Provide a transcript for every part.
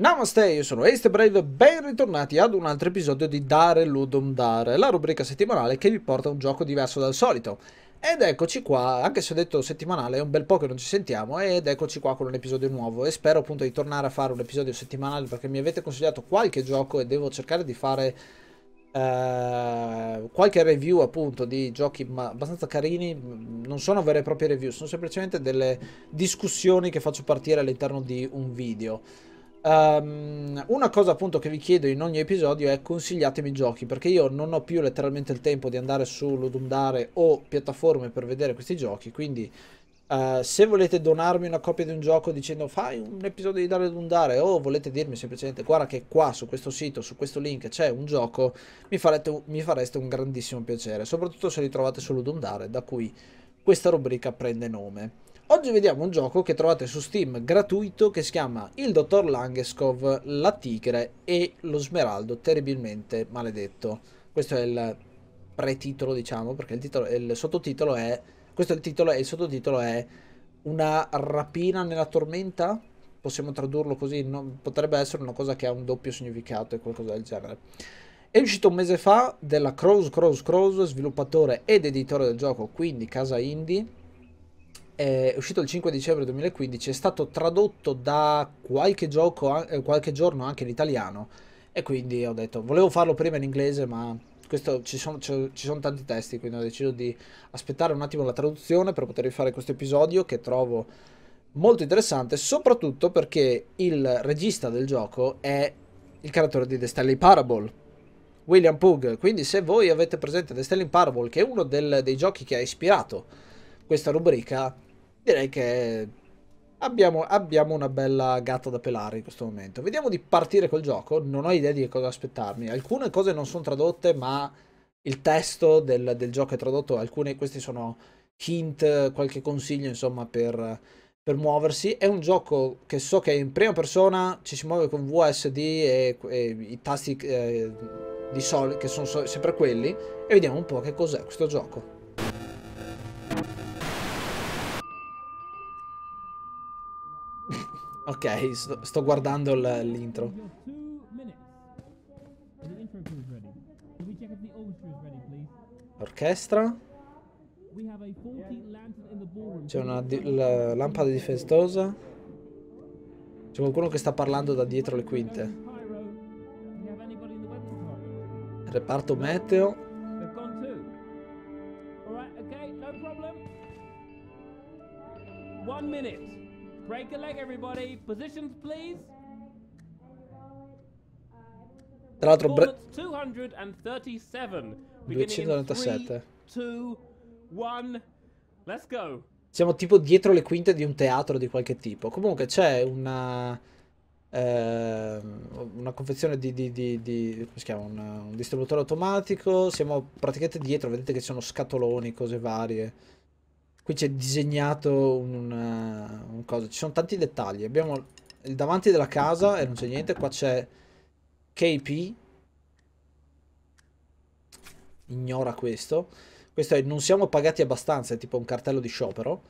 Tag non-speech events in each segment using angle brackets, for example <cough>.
Namaste, io sono Ace Brave, ben ritornati ad un altro episodio di Dare Ludum Dare, la rubrica settimanale che vi porta a un gioco diverso dal solito. Ed eccoci qua, anche se ho detto settimanale, è un bel po' che non ci sentiamo, ed eccoci qua con un episodio nuovo e spero appunto di tornare a fare un episodio settimanale perché mi avete consigliato qualche gioco e devo cercare di fare eh, qualche review appunto di giochi abbastanza carini, non sono vere e proprie review, sono semplicemente delle discussioni che faccio partire all'interno di un video. Um, una cosa appunto che vi chiedo in ogni episodio è consigliatemi giochi perché io non ho più letteralmente il tempo di andare su Ludumdare o piattaforme per vedere questi giochi quindi uh, se volete donarmi una copia di un gioco dicendo fai un episodio di Dare Ludumdare o volete dirmi semplicemente guarda che qua su questo sito su questo link c'è un gioco mi, farete, mi fareste un grandissimo piacere soprattutto se li trovate su Ludumdare da cui questa rubrica prende nome Oggi vediamo un gioco che trovate su Steam gratuito che si chiama Il Dottor Langeskov, la tigre e lo smeraldo terribilmente maledetto. Questo è il pretitolo, diciamo, perché il, titolo, il sottotitolo è... Questo è il titolo e il sottotitolo è Una rapina nella tormenta? Possiamo tradurlo così? No, potrebbe essere una cosa che ha un doppio significato e qualcosa del genere. È uscito un mese fa della Crows Crows Crows, sviluppatore ed editore del gioco, quindi casa indie è uscito il 5 dicembre 2015, è stato tradotto da qualche gioco, eh, qualche giorno anche in italiano. E quindi ho detto, volevo farlo prima in inglese ma questo, ci, sono, ci sono tanti testi, quindi ho deciso di aspettare un attimo la traduzione per poter fare questo episodio che trovo molto interessante, soprattutto perché il regista del gioco è il creatore di The Stanley Parable, William Pug, quindi se voi avete presente The Stanley Parable, che è uno del, dei giochi che ha ispirato questa rubrica, direi che abbiamo, abbiamo, una bella gatta da pelare in questo momento. Vediamo di partire col gioco, non ho idea di cosa aspettarmi. Alcune cose non sono tradotte, ma il testo del, del gioco è tradotto, alcuni questi sono hint, qualche consiglio insomma per, per, muoversi. È un gioco che so che in prima persona ci si muove con VSD e, e i tasti eh, di sol che sono sempre quelli e vediamo un po' che cos'è questo gioco. Ok, sto, sto guardando l'intro. Orchestra. C'è una lampada difestosa. C'è qualcuno che sta parlando da dietro le quinte. Reparto meteo. Positions, please. Tra l'altro, 237. 297. 2, 1. Let's go. Siamo tipo dietro le quinte di un teatro di qualche tipo. Comunque c'è una. Eh, una confezione di, di, di, di, come si chiama? Un, un distributore automatico. Siamo praticamente dietro. Vedete che ci sono scatoloni, cose varie. Qui c'è disegnato un, uh, un cosa. Ci sono tanti dettagli. Abbiamo il davanti della casa e non c'è niente. Qua c'è KP. Ignora questo. Questo è non siamo pagati abbastanza, è tipo un cartello di sciopero.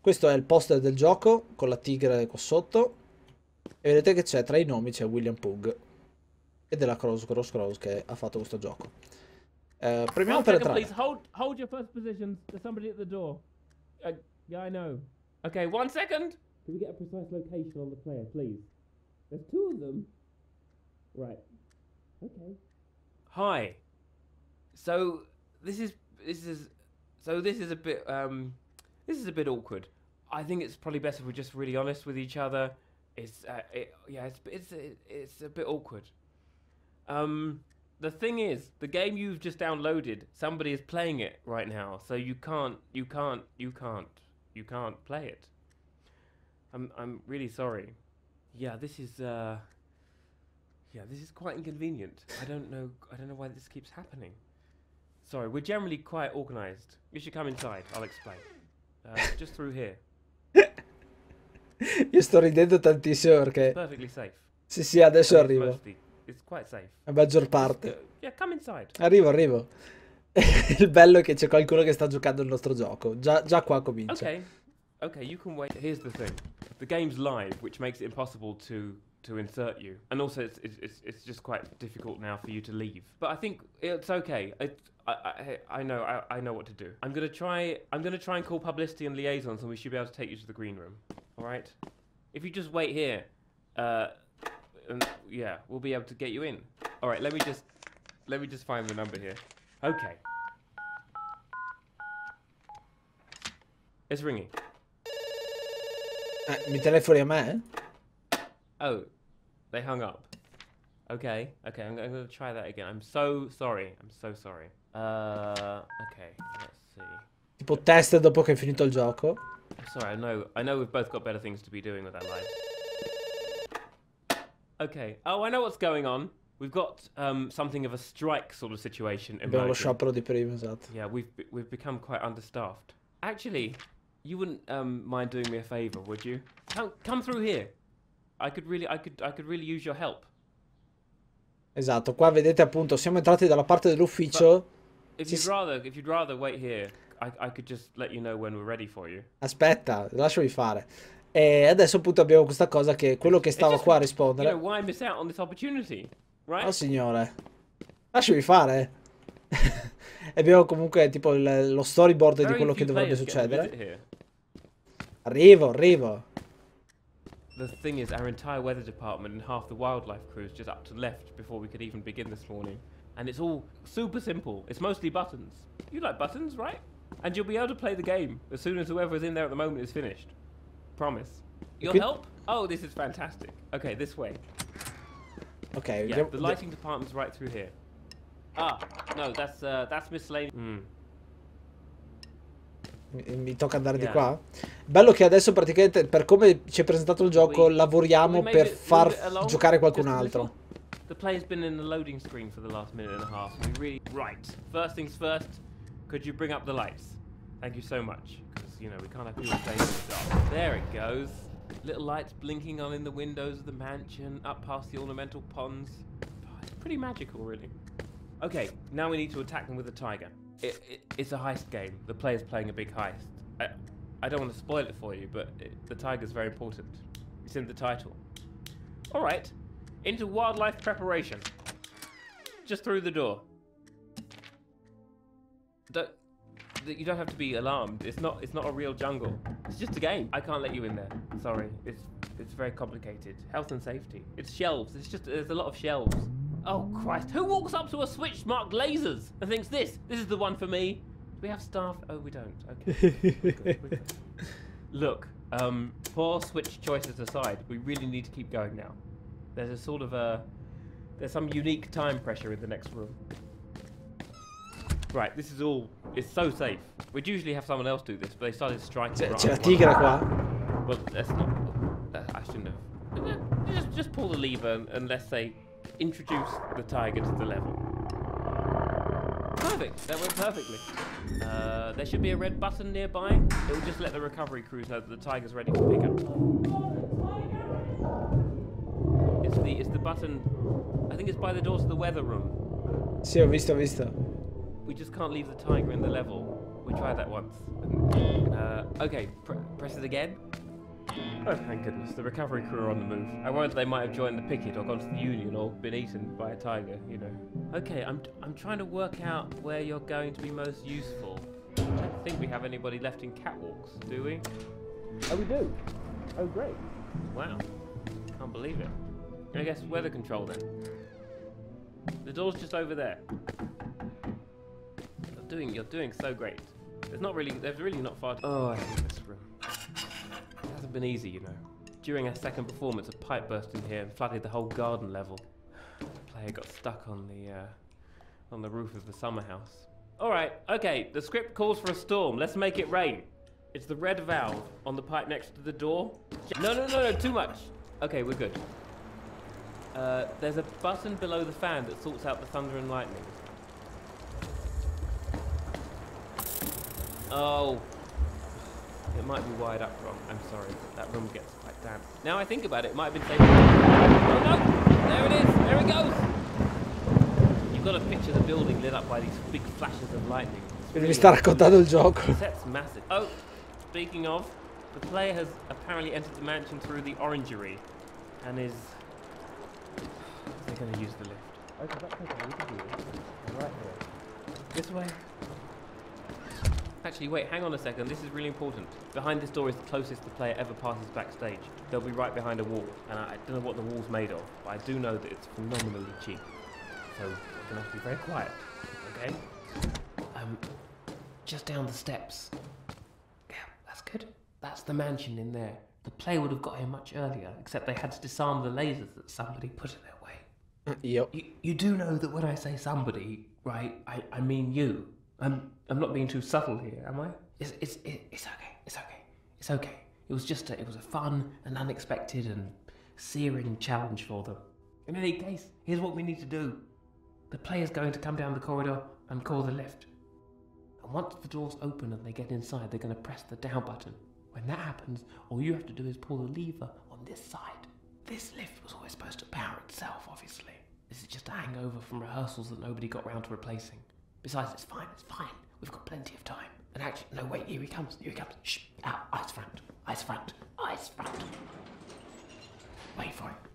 Questo è il poster del gioco con la tigre qua sotto. E vedete che c'è tra i nomi c'è William Pug e della Cross Cross Cross che ha fatto questo gioco. Uh, premiamo per entrare. Please hold, hold your first position. There's somebody at the door. Uh, yeah, I know. Okay, one second. Can we get a precise location on the player, please? There's two of them. Right. Okay. Hi. So this is this is so this is a bit um this is a bit awkward. I think it's probably best if we're just really honest with each other. It's uh, it, yeah, it's it's it's a bit awkward. Um, the thing is, the game you've just downloaded, somebody is playing it right now, so you can't, you can't, you can't, you can't play it. I'm, I'm really sorry. Yeah, this is, uh, yeah, this is quite inconvenient. I don't know, I don't know why this keeps happening. Sorry, we're generally quite organised. You should come inside. I'll explain. Uh, just through here. <laughs> Io sto ridendo tantissimo perché. Perfectly safe. Sì, sì, adesso arrivo. Mostly It's quite safe. La maggior parte. Yeah, come inside. Arrivo, arrivo. <laughs> il bello è che c'è qualcuno che sta giocando il nostro gioco. Già, già qua comincia. Ok. Ok, you can wait. Here's the thing. The game's live, which makes it impossible to to insert you, and also it's, it's it's just quite difficult now for you to leave. But I think it's okay. It, I, I I know I, I know what to do. I'm gonna try I'm gonna try and call publicity and liaisons, and we should be able to take you to the green room. All right. If you just wait here, uh, and yeah, we'll be able to get you in. All right. Let me just let me just find the number here. Okay. It's ringing. Eh, mi telefoni a me? Oh, they hung up. Okay, okay, I'm, I'm gonna try that again. I'm so sorry. I'm so sorry. Uh, okay, let's see. Tipo test dopo che hai finito il gioco. Sorry. I know. I know we've both got better things to be doing with our lives. Okay. Oh, I know what's going on. We've got um, something of a strike sort of situation Abbiamo lo sciopero di prima, esatto. Yeah, we've we've become quite understaffed. Actually, you wouldn't um, mind doing me a favor, would you? Come come through here. I could really I could I could really use your help. Esatto, qua vedete appunto, siamo entrati dalla parte dell'ufficio. If you'd rather if you'd rather wait here, I I could just let you know when we're ready for you. Aspetta, lasciami fare. E adesso appunto abbiamo questa cosa che quello che stava just- qua a You rispondere... know, why miss out on this opportunity, right? Oh signore, lasciami fare. <laughs> E abbiamo comunque tipo il- lo storyboard di quello che dovrebbe succedere. Arrivo, arrivo. The thing is, our entire weather department and half the wildlife crew is just up to left before we could even begin this morning. And it's all super simple. It's mostly buttons. You like buttons, right? And you'll be able to play the game as soon as whoever's in there at the moment is finished. Promise. Your Qui- help? Oh, this is fantastic. Okay, this way. Ok, Yeah, the lighting department's right through here. Ah, no, that's uh, that's miscellaneous. Hmm. mi, mi tocca andare di Yeah. qua. Bello che adesso praticamente per come ci è presentato il gioco We- lavoriamo we per it- far giocare qualcun altro. The player's been in the loading screen for the last minute and a half. We really right. First things first. Could you bring up the lights? Thank you so much. You know we can't have people staying in the dark. There it goes. Little lights blinking on in the windows of the mansion, up past the ornamental ponds. It's pretty magical, really. Okay, now we need to attack them with a tiger. It, it, it's a heist game. The player's playing a big heist. I, I don't want to spoil it for you, but it, the tiger's very important. It's in the title. All right, into wildlife preparation. Just through the door. Don't, you don't have to be alarmed. It's not. It's not a real jungle. It's just a game. I can't let you in there. Sorry. It's it's very complicated. Health and safety. It's shelves. It's just there's a lot of shelves. Oh Christ! Who walks up to a switch marked lasers and thinks this? This is the one for me. Do we have staff? Oh, we don't. Okay. We're good, we're good. Look, um, poor switch choices aside, we really need to keep going now. There's a sort of a there's some unique time pressure in the next room. Right, this is all it's so safe. We'd usually have someone else do this, but they started striking. C'è, right c'è la tigre qua. Well, that's not. I shouldn't have. Just, just pull the lever and, and let's say introduce the tiger to the level. Perfect. That went perfectly. Uh, there should be a red button nearby. It will just let the recovery crews know that the tiger's ready to pick up. It's the it's the button. I think it's by the doors of the weather room. Sì, ho visto, ho visto. We just can't leave the tiger in the level. We tried that once. Uh, okay, pr- press it again. Oh, thank goodness. The recovery crew are on the move. I worried they might have joined the picket or gone to the union or been eaten by a tiger, you know. Okay, I'm, I'm trying to work out where you're going to be most useful. I don't think we have anybody left in catwalks, do we? Oh, we do. Oh, great. Wow. Can't believe it. I guess weather control then. The door's just over there. You're doing, you're doing so great. There's not really, there's really not far. oh, I hate this room. It hasn't been easy, you know. During our second performance, a pipe burst in here and flooded the whole garden level. The player got stuck on the, uh, on the roof of the summer house. All right, okay. The script calls for a storm. Let's make it rain. It's the red valve on the pipe next to the door. No, no, no, no, too much. Okay, we're good. Uh, there's a button below the fan that sorts out the thunder and lightning. Oh. It might be wired up wrong. I'm sorry. That room gets quite damp. Now I think about it, it might have been safe. Oh no! There it is! There it goes! You've got to picture the building lit up by these big flashes of lightning. It's Mi really sta raccontando il gioco. the set's massive. Oh, speaking of, the player has apparently entered the mansion through the orangery and is They're going to use the lift. Okay, that's okay. We can do this. Right here. This way. Actually, wait, hang on a second. This is really important. Behind this door is the closest the player ever passes backstage. They'll be right behind a wall, and I don't know what the wall's made of, but I do know that it's phenomenally cheap. So we're gonna have to be very quiet, okay? Um, just down the steps. Yeah, that's good. That's the mansion in there. The player would have got here much earlier, except they had to disarm the lasers that somebody put in their way. Io. You, you do know that when I say somebody, right, I, I mean you. I'm I'm not being too subtle here, am I? It's it's it's okay. It's okay. It's okay. It was just a, it was a fun and unexpected and searing challenge for them. In any case, here's what we need to do. The player's going to come down the corridor and call the lift. And once the doors open and they get inside, they're going to press the down button. When that happens, all you have to do is pull the lever on this side. This lift was always supposed to power itself, obviously. This is just a hangover from rehearsals that nobody got round to replacing. Besides, it's fine, it's fine. We've got plenty of time. And actually, no, wait, here he comes, here he comes. Shh, out, eyes front, eyes front, eyes front. Wait for it.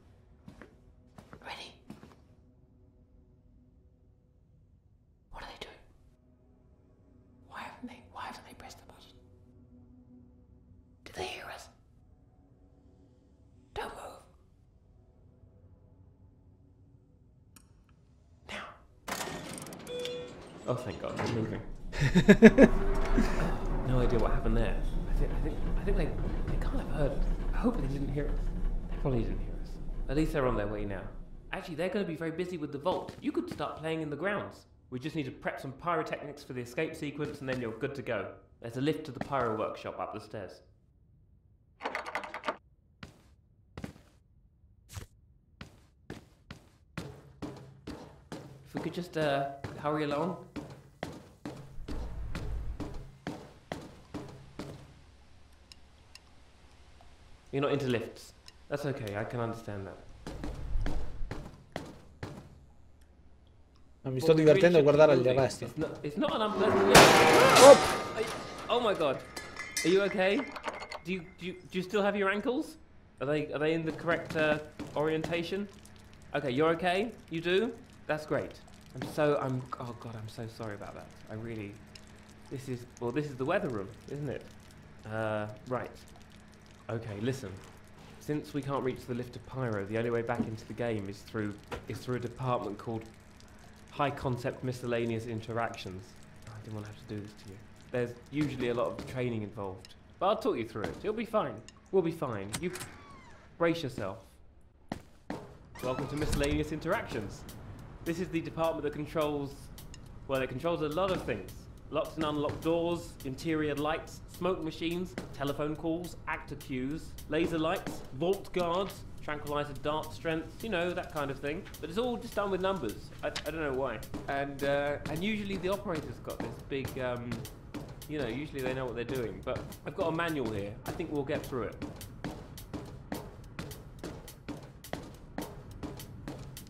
Oh, thank God, they're moving. <laughs> no idea what happened there. I think, I think, I think they, they can't have heard. I hope they didn't hear us. They probably didn't hear us. At least they're on their way now. Actually, they're going to be very busy with the vault. You could start playing in the grounds. We just need to prep some pyrotechnics for the escape sequence, and then you're good to go. There's a lift to the pyro workshop up the stairs. If we could just uh, hurry along. You're not into lifts. That's okay, I can understand that. Mi sto divertendo a guardare gli arresti. It's not, it's not an unpleasant. Are you- oh my god. Are you okay? Do you, do you do you still have your ankles? Are they are they in the correct uh, orientation? Okay, you're okay. You do. That's great. I'm so I'm oh god I'm so sorry about that. I really. This is well this is the weather room, isn't it? Uh, right. Okay, listen. Since we can't reach the lift to Pyro, the only way back into the game is through is through a department called High Concept Miscellaneous Interactions. I didn't want to have to do this to you. There's usually a lot of training involved, but I'll talk you through it. You'll be fine. We'll be fine. You brace yourself. Welcome to Miscellaneous Interactions. This is the department that controls, well, it controls a lot of things. Locked and unlocked doors, interior lights, smoke machines, telephone calls, actor cues, laser lights, vault guards, tranquilizer dart strength, you know, that kind of thing. But it's all just done with numbers. I, I don't know why. And, uh, and usually the operator's got this big, um, you know, usually they know what they're doing. But I've got a manual here. I think we'll get through it.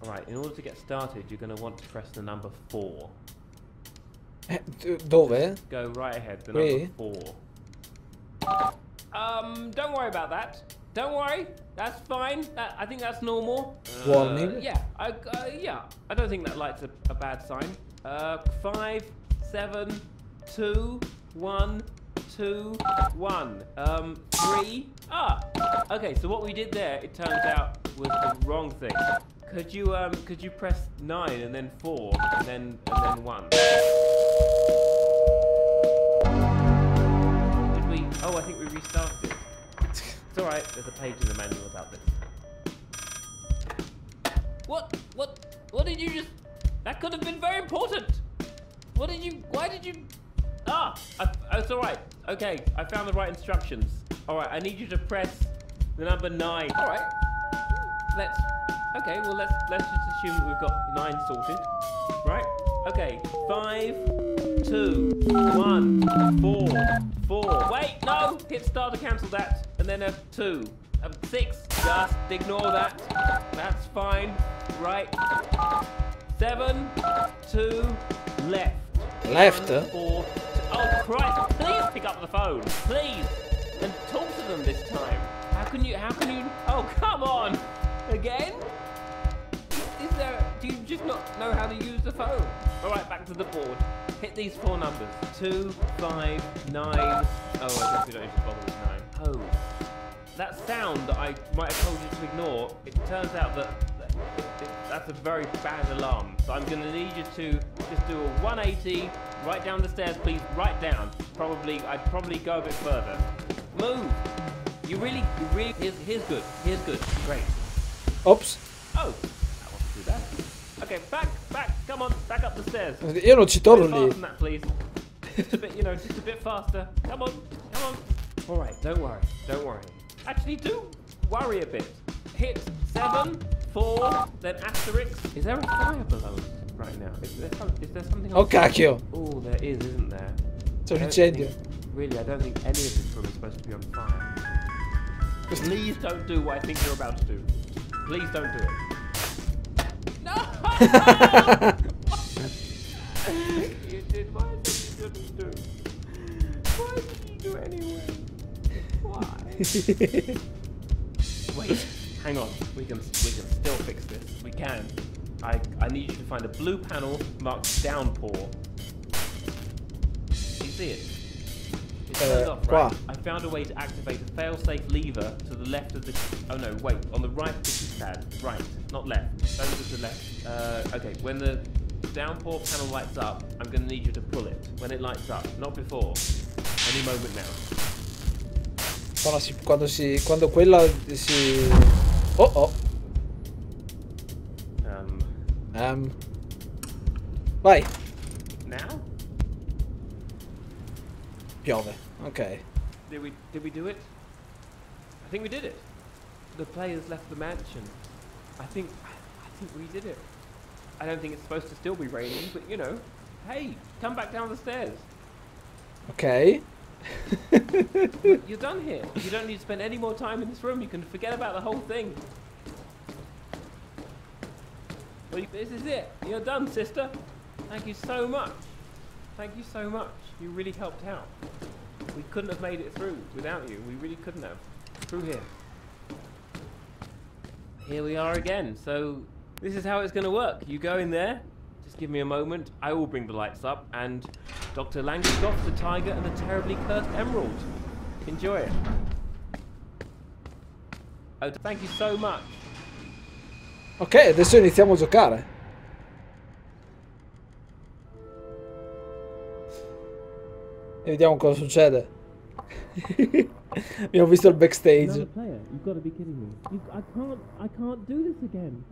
Alright, in order to get started, you're going to want to press the number 4. D- dove? Go right ahead, the Qui? number 4. Um, don't worry about that. Don't worry, that's fine. That, I think that's normal. Warning. Yeah, I, uh, yeah. I don't think that light's a, a bad sign. Uh, five, seven, two, one, two, one. Um, three. Ah. Okay, so what we did there, it turns out, was the wrong thing. Could you um, could you press nine and then four and then and then one? Did we? Oh, I think we restarted it. It's alright, there's a page in the manual about this. What? What? What did you just. That could have been very important! What did you. Why did you. Ah! I, oh, it's alright. Okay, I found the right instructions. Alright, I need you to press the number nine. Alright. Let's. Okay, well, let's let's just assume that we've got nine sorted. Right? Okay, five, two, one, four, four. Wait, no! Hit start to cancel that, and then a two, a six. Just ignore that. That's fine. Right. Seven, two, left. Left? One, four. Two. Oh Christ! Please pick up the phone, please, and talk to them this time. How can you? How can you? Oh come on! Again? Is there? know how to use the phone. All right, back to the board. Hit these four numbers. Two, five, nine. Oh, I guess we don't need to bother with nine. Oh. That sound that I might have told you to ignore, it turns out that, that it, it, that's a very bad alarm. So I'm going to need you to just do a 180, right down the stairs, please, right down. Probably, I'd probably go a bit further. Move. You really, you really, here's, here's good, here's good, great. Oops. Oh, Okay, back, back, come on, back up the stairs. Io non ci torno bit faster lì. than that, please. Just a bit, you know, just a bit faster. Come on, come on. All right, don't worry, don't worry. Actually, do worry a bit. Hit seven, four, then asterisk. Is there a fire below us right now? Is there, some, is there something? Oh cacchio. Oh, there is, isn't there? C'è un I don't incendio. Really, I don't think any of this room is supposed to be on fire. Please don't do what I think you're about to do. Please don't do it. You did I said you do. Why did you do anyway? Why? Wait, hang on. We can we can still fix this. We can. I I need you to find a blue panel marked downpour. Do you see it? It's Uh, off, right? I found a way to activate a fail-safe lever to the left of the. Oh no, wait. On the right Right, not left. Over to the left. Uh, okay. When the downpour panel lights up, I'm going to need you to pull it. When it lights up, not before. Any moment now. Quando, si, quando, si, quando quella si... Oh oh. Um, Ehm. Vai. now? Piove. Ok. Did we did we do it? I think we did it. The players left the mansion. I think I think we did it. I don't think it's supposed to still be raining, but you know, hey, come back down the stairs. Ok. You're done here. You don't need to spend any more time in this room. You can forget about the whole thing. Well, this is it. You're done, sister. Thank you so much. Thank you so much. You really helped out. We couldn't have made it through without you. We really couldn't have. Through here. Here we are again. So this is how it's going to work. You go in there. Just give me a moment. I will bring the lights up, and Dr. Langeskov, the tiger, and the terribly cursed emerald. Enjoy it. Oh, thank you so much. Ok, adesso iniziamo a giocare. E vediamo cosa succede. <laughs> Abbiamo visto il backstage. player. You've got to be kidding me. You, I can't. I can't do this again.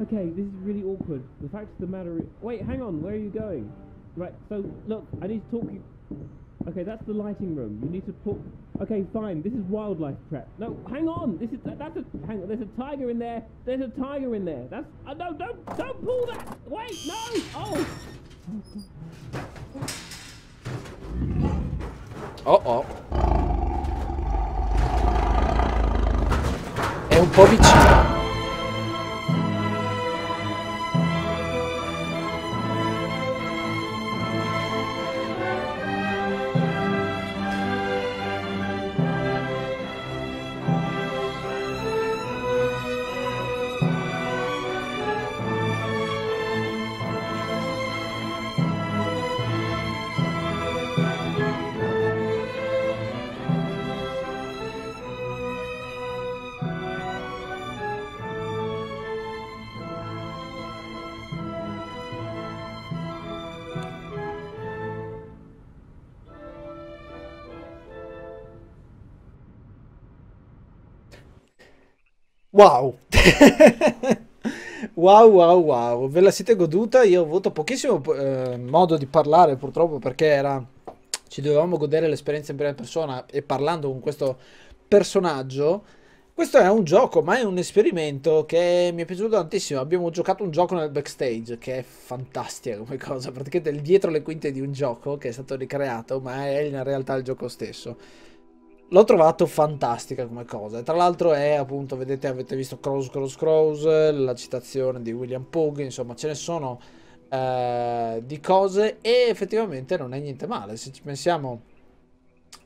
Okay, this is really awkward. The fact of the matter is, wait, hang on. Where are you going? Right. So look, I need to talk you. Okay, that's the lighting room. You need to put. Okay, fine. This is wildlife prep. No, hang on. This is that's a hang on. There's a tiger in there. There's a tiger in there. That's uh, no. Don't don't pull that. Wait, no. Oh. Oh oh. pobić? Wow. <laughs> wow, wow, wow. Ve la siete goduta? Io ho avuto pochissimo eh, modo di parlare purtroppo perché era... ci dovevamo godere l'esperienza in prima persona e parlando con questo personaggio. Questo è un gioco, ma è un esperimento che mi è piaciuto tantissimo. Abbiamo giocato un gioco nel backstage che è fantastica come cosa, praticamente è dietro le quinte di un gioco che è stato ricreato, ma è in realtà il gioco stesso. L'ho trovato fantastica come cosa. E tra l'altro è appunto, vedete, avete visto Crows, Crows, Crows, la citazione di William Pugh, insomma, ce ne sono eh, di cose e effettivamente non è niente male. Se ci pensiamo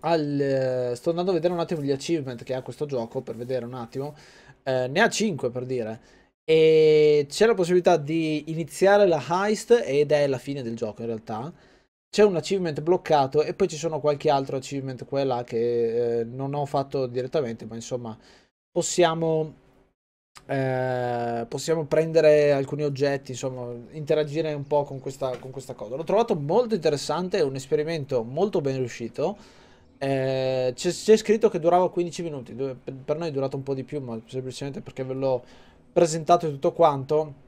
al... eh, sto andando a vedere un attimo gli achievement che ha questo gioco per vedere un attimo. Eh, ne ha 5 per dire. e c'è la possibilità di iniziare la heist ed è la fine del gioco in realtà. C'è un achievement bloccato e poi ci sono qualche altro achievement qua là che eh, non ho fatto direttamente, ma insomma possiamo, eh, possiamo prendere alcuni oggetti, insomma interagire un po' con questa, con questa cosa. L'ho trovato molto interessante, è un esperimento molto ben riuscito. Eh, c'è, c'è, scritto che durava 15 minuti, per noi è durato un po' di più, ma semplicemente perché ve l'ho presentato tutto quanto.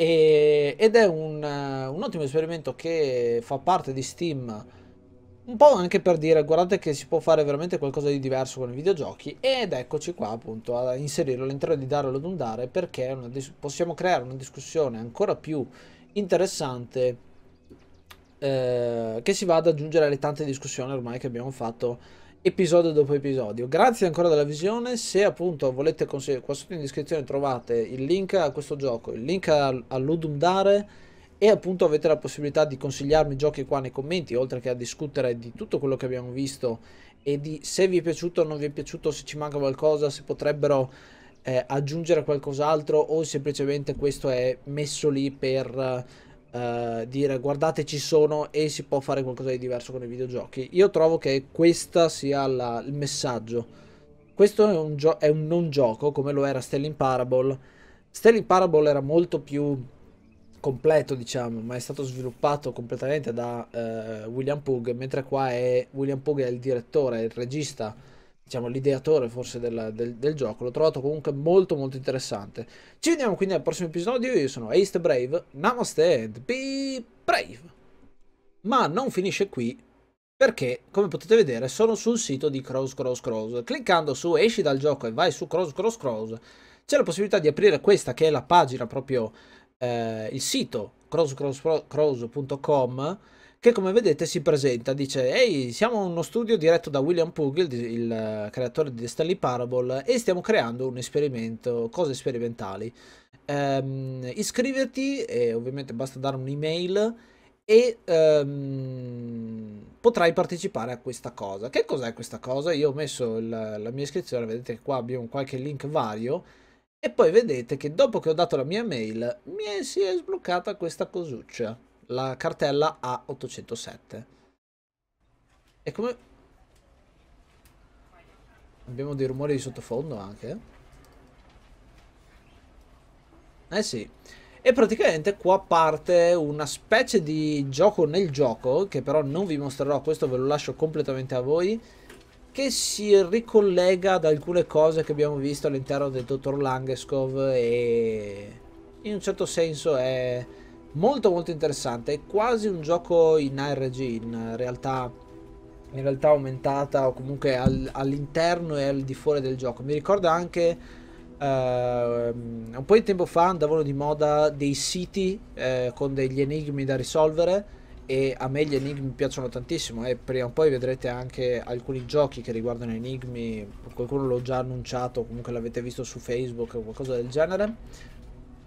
E, ed è un, un, ottimo esperimento che fa parte di Steam. Un po' anche per dire, guardate che si può fare veramente qualcosa di diverso con i videogiochi. Ed eccoci qua appunto a inserirlo all'interno di Dare o Dare perché possiamo creare una discussione ancora più interessante eh, che si va ad aggiungere alle tante discussioni ormai che abbiamo fatto episodio dopo episodio. Grazie ancora della visione, se appunto volete consigliare, qua sotto in descrizione trovate il link a questo gioco, il link a, Ludum Dare e appunto avete la possibilità di consigliarmi giochi qua nei commenti, oltre che a discutere di tutto quello che abbiamo visto e di se vi è piaciuto o non vi è piaciuto, se ci manca qualcosa, se potrebbero eh, aggiungere qualcos'altro o semplicemente questo è messo lì per uh, dire guardate ci sono e si può fare qualcosa di diverso con i videogiochi. Io trovo che questo sia la, il messaggio. Questo è un, è un, non gioco come lo era Stelling Parable. Stelling Parable era molto più completo diciamo ma è stato sviluppato completamente da uh, William Pug mentre qua è William Pug è il direttore, il regista diciamo, l'ideatore forse del, del, del, gioco. L'ho trovato comunque molto molto interessante. Ci vediamo quindi al prossimo episodio. Io sono Ace Brave. Namaste and be brave. Ma non finisce qui. Perché, come potete vedere, sono sul sito di Cross Cross Cross. Cliccando su esci dal gioco e vai su Cross Cross Cross, c'è la possibilità di aprire questa che è la pagina proprio, eh, il sito crosscrosscross.com che come vedete si presenta, dice ehi siamo uno studio diretto da William Pug, il, eh, creatore di The Stanley Parable e stiamo creando un esperimento, cose sperimentali. Um, iscriverti e ovviamente basta dare un'email e um, potrai partecipare a questa cosa. Che cos'è questa cosa? Io ho messo il, la mia iscrizione, vedete che qua abbiamo qualche link vario e poi vedete che dopo che ho dato la mia mail mi è, si è sbloccata questa cosuccia la cartella A807. E come... Abbiamo dei rumori di sottofondo anche. Eh sì. E praticamente qua parte una specie di gioco nel gioco, che però non vi mostrerò, questo ve lo lascio completamente a voi, che si ricollega ad alcune cose che abbiamo visto all'interno del dottor Langeskov e in un certo senso è molto molto interessante. È quasi un gioco in ARG in realtà in realtà aumentata o comunque al, all'interno e al di fuori del gioco. Mi ricorda anche uh, un po' di tempo fa andavano di moda dei siti uh, con degli enigmi da risolvere e a me gli enigmi piacciono tantissimo e prima o poi vedrete anche alcuni giochi che riguardano enigmi qualcuno l'ho già annunciato comunque l'avete visto su Facebook o qualcosa del genere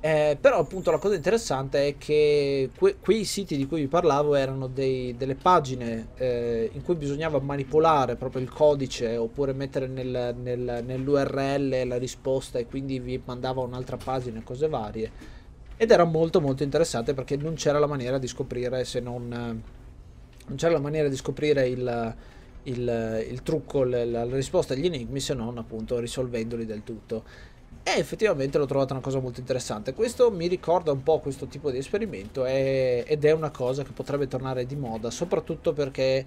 eh, però appunto la cosa interessante è che que quei siti di cui vi parlavo erano dei, delle pagine eh, in cui bisognava manipolare proprio il codice oppure mettere nel, nel, nell'URL la risposta e quindi vi mandava un'altra pagina e cose varie. Ed era molto molto interessante perché non c'era la maniera di scoprire se non... non c'era la maniera di scoprire il, il, il trucco, la, la risposta agli enigmi se non appunto risolvendoli del tutto. E effettivamente l'ho trovata una cosa molto interessante. Questo mi ricorda un po' questo tipo di esperimento e, ed è una cosa che potrebbe tornare di moda, soprattutto perché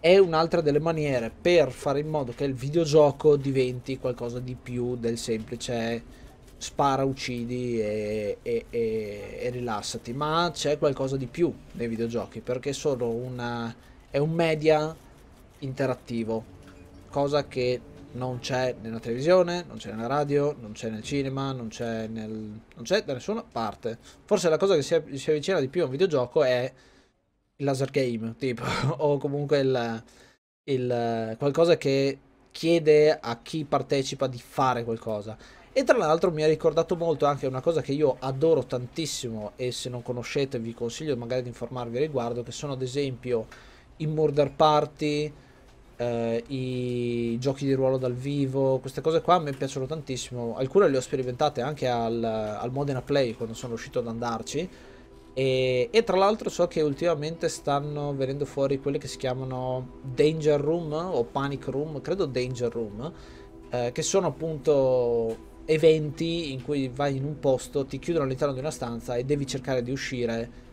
è un'altra delle maniere per fare in modo che il videogioco diventi qualcosa di più del semplice spara, uccidi e, e, e, e rilassati, ma c'è qualcosa di più nei videogiochi perché sono una, è un media interattivo, cosa che non c'è nella televisione, non c'è nella radio, non c'è nel cinema, non c'è nel... non c'è da nessuna parte. Forse la cosa che si, avvicina di più a un videogioco è il laser game, tipo, <laughs> o comunque il, il, qualcosa che chiede a chi partecipa di fare qualcosa. E tra l'altro mi ha ricordato molto anche una cosa che io adoro tantissimo e se non conoscete vi consiglio magari di informarvi a riguardo, che sono ad esempio i Murder Party, eh, i giochi di ruolo dal vivo, queste cose qua me piacciono tantissimo. Alcune le ho sperimentate anche al, al Modena Play quando sono uscito ad andarci. E, e, tra l'altro so che ultimamente stanno venendo fuori quelle che si chiamano Danger Room o Panic Room, credo Danger Room, eh, che sono appunto eventi in cui vai in un posto, ti chiudono all'interno di una stanza e devi cercare di uscire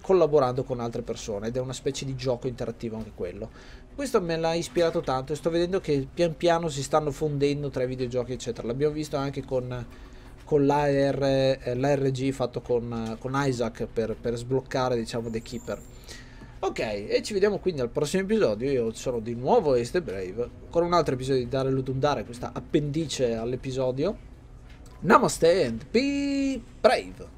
collaborando con altre persone ed è una specie di gioco interattivo anche quello. Questo me l'ha ispirato tanto e sto vedendo che pian piano si stanno fondendo tra i videogiochi eccetera. L'abbiamo visto anche con, con l'AR, eh, l'ARG fatto con, con Isaac per, per sbloccare diciamo The Keeper. Ok, e ci vediamo quindi al prossimo episodio. Io sono di nuovo Ace Brave con un altro episodio di Dare Ludundare, questa appendice all'episodio. Namaste and be brave!